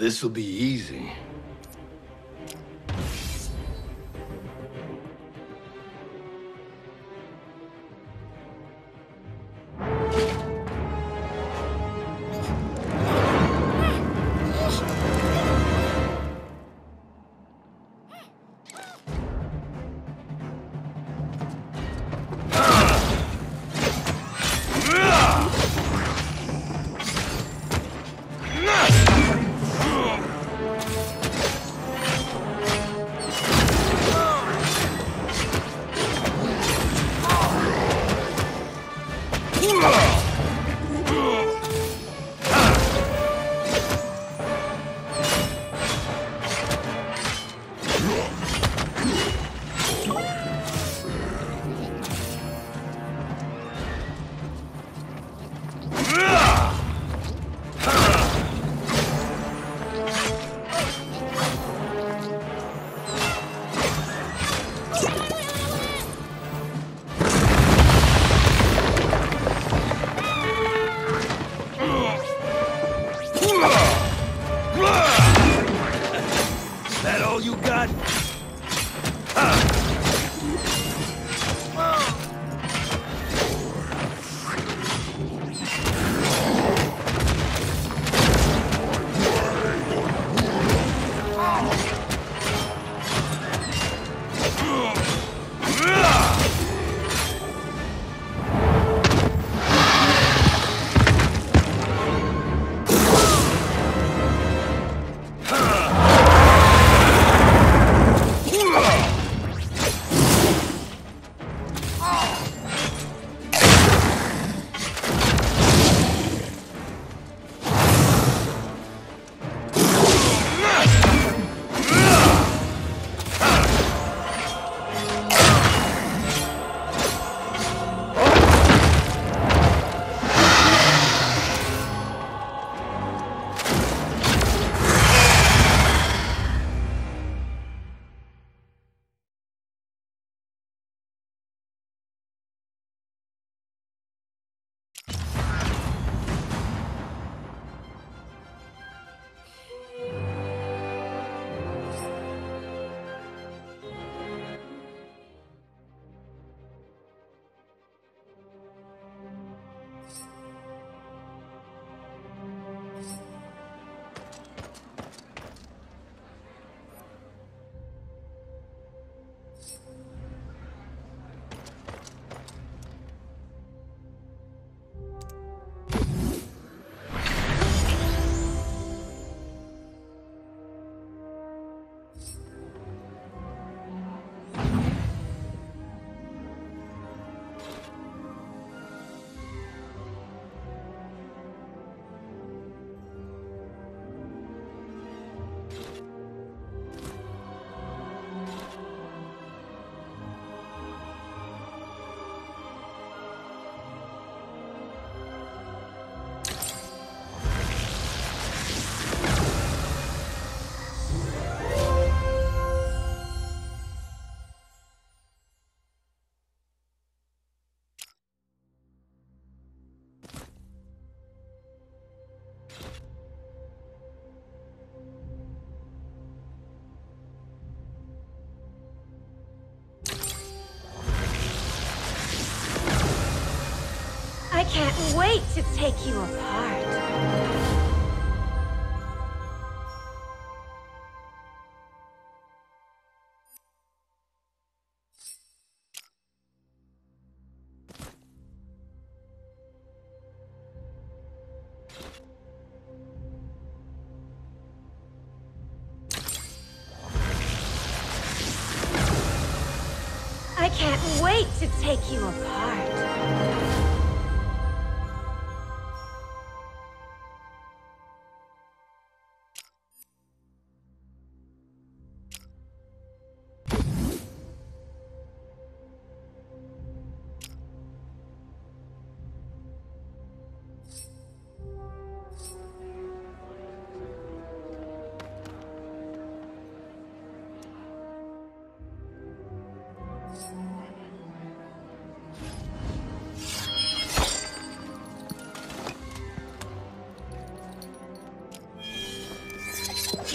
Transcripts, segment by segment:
This'll be easy. To take you apart. I can't wait to take you apart.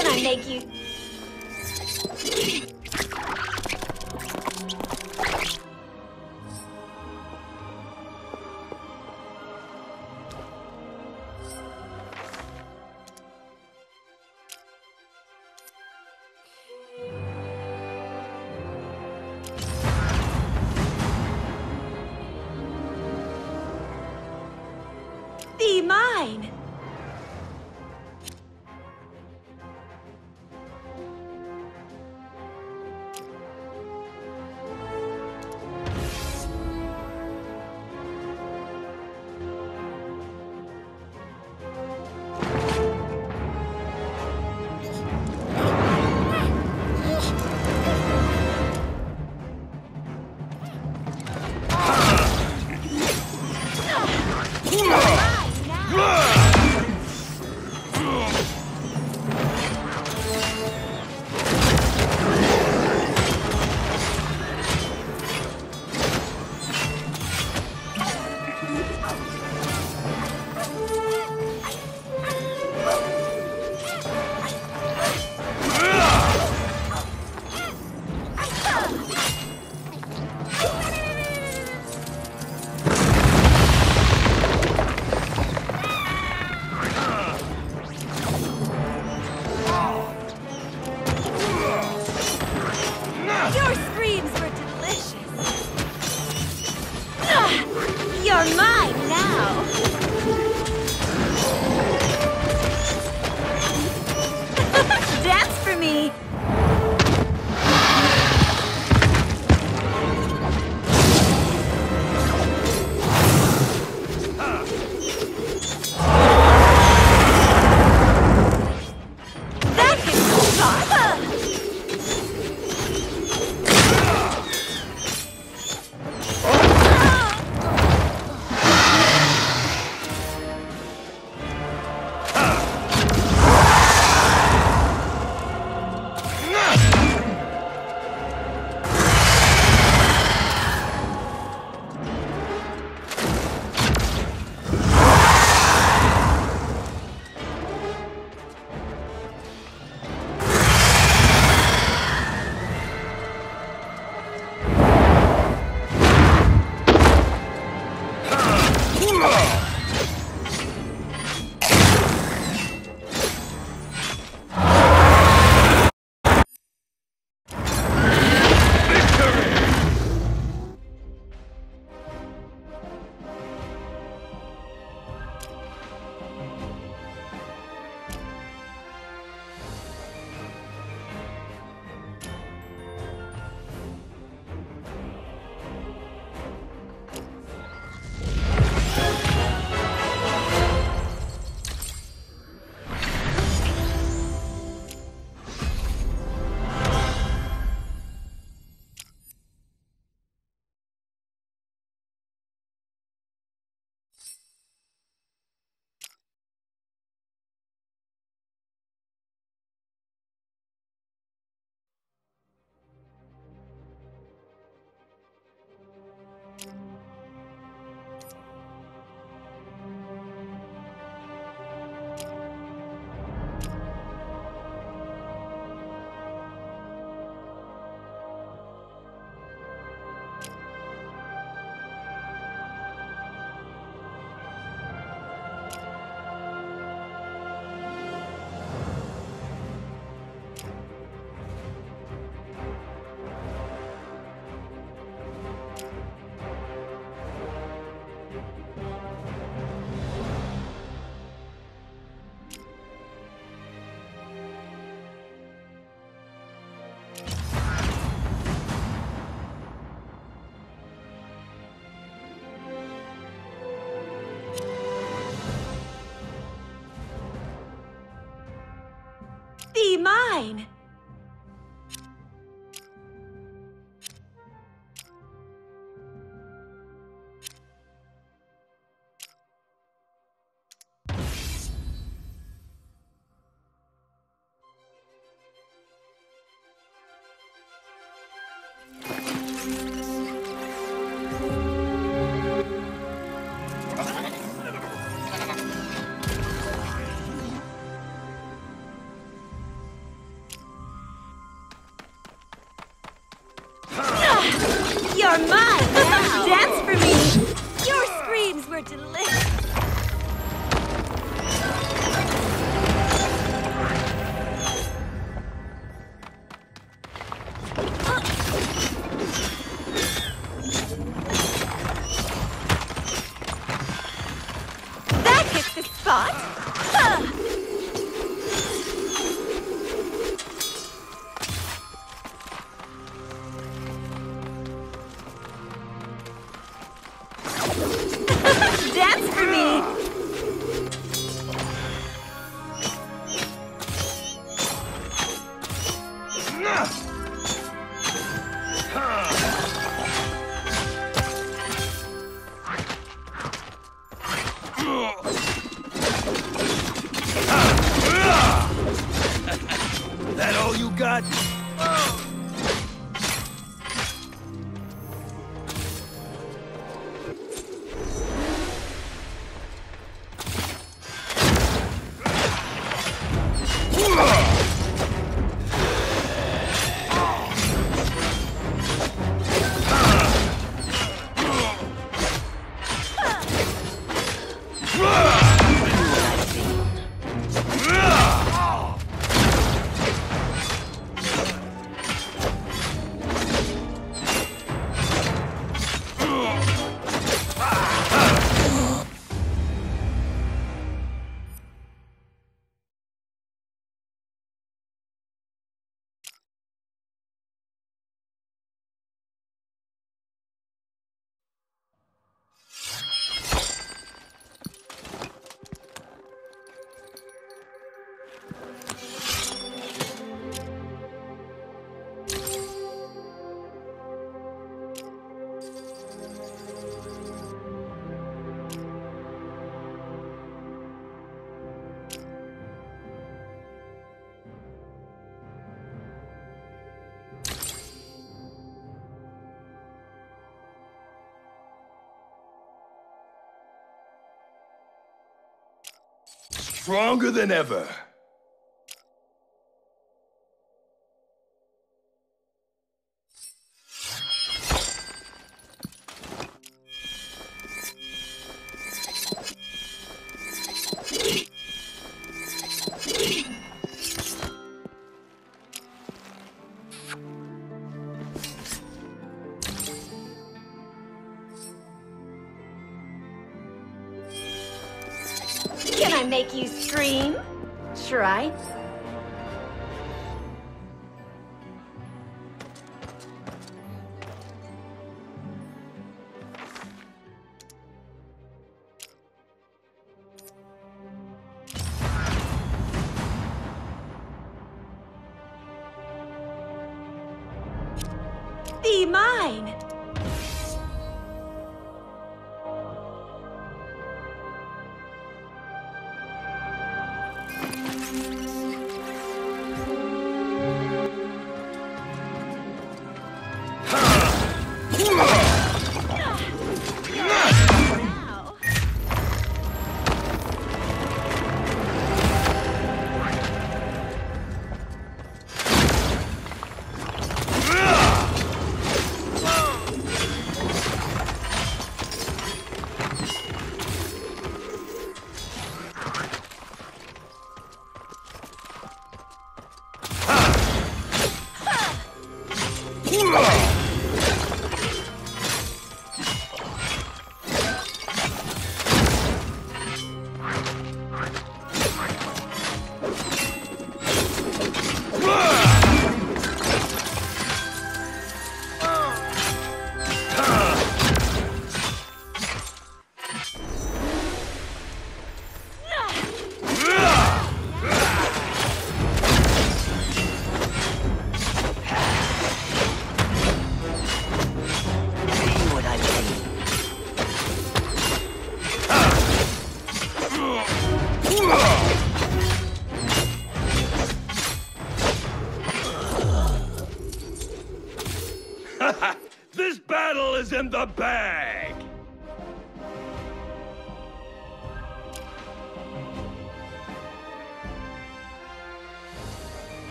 Can I make you? Mine! Dance Stronger than ever. Mine! The bag!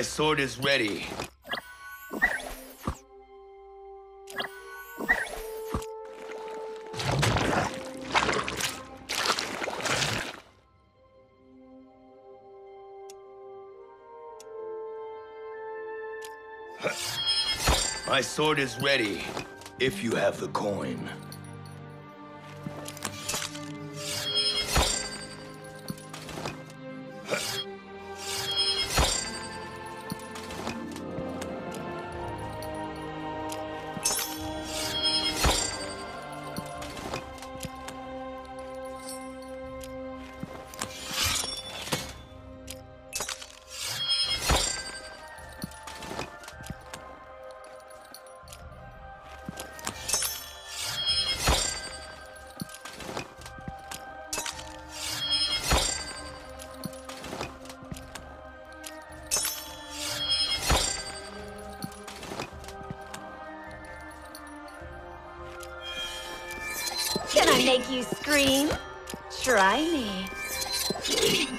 My sword is ready. My sword is ready, if you have the coin. Make you scream? Try me.